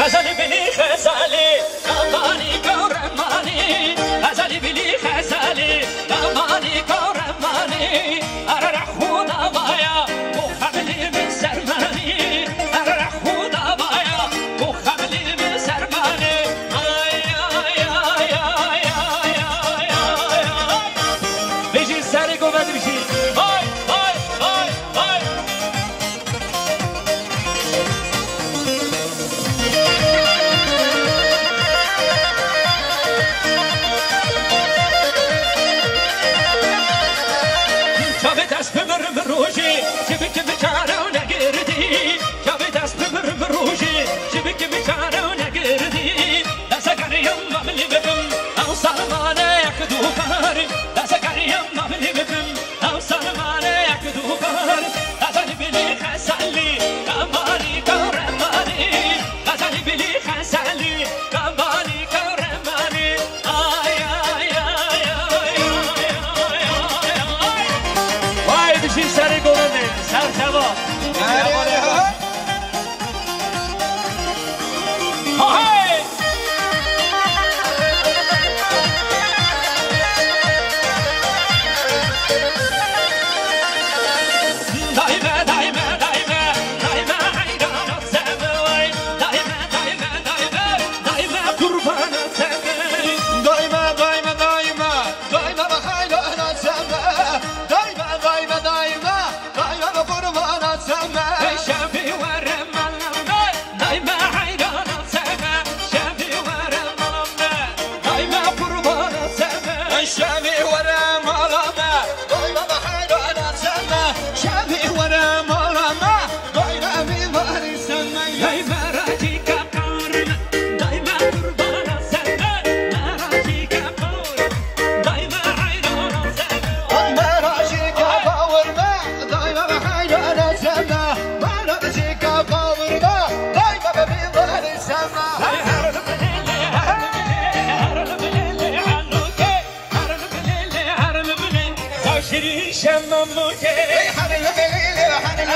غزل بنی غزالی کاتانی گورمانی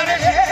Saturday.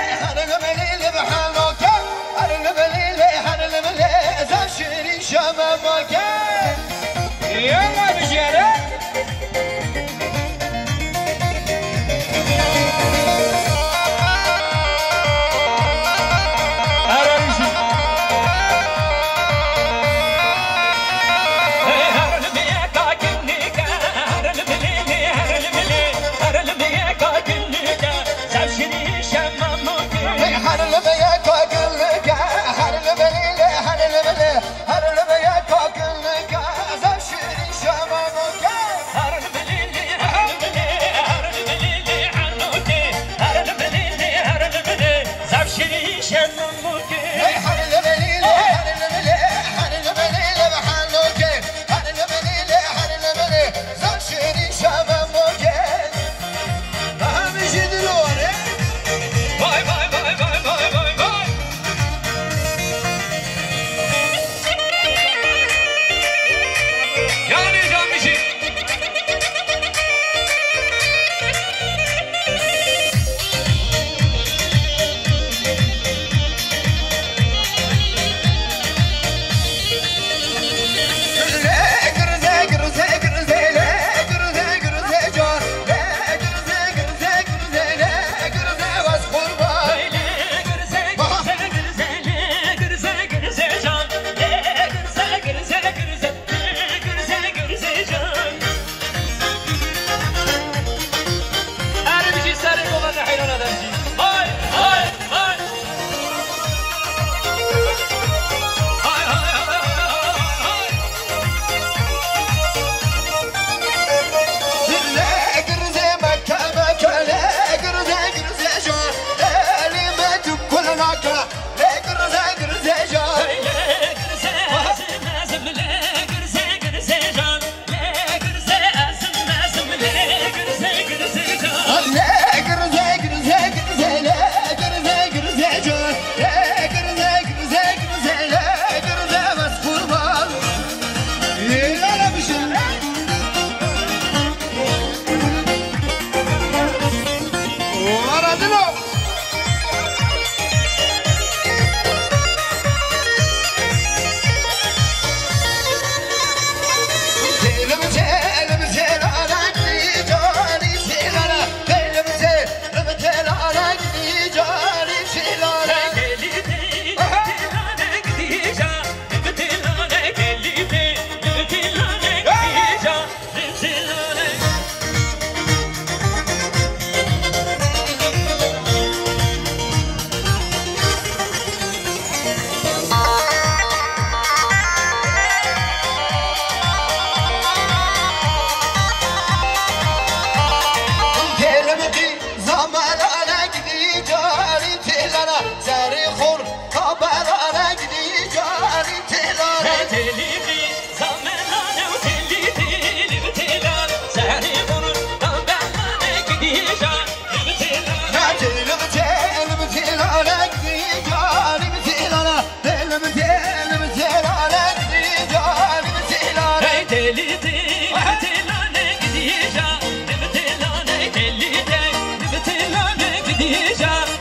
Khadija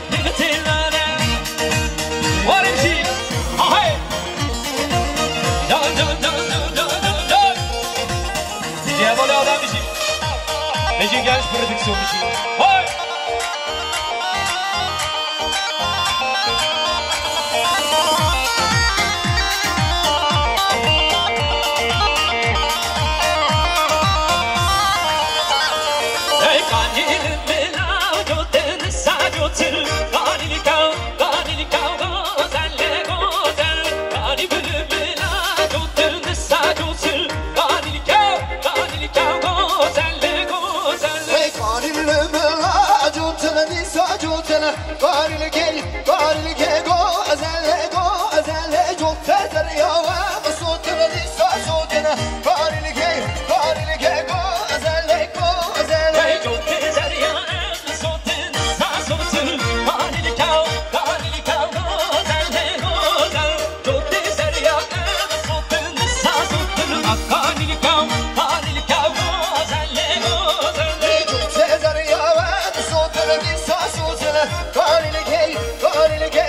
قاري لك قاري لك جو أزل جو أزل جو تزر يا Karili gey, karili gey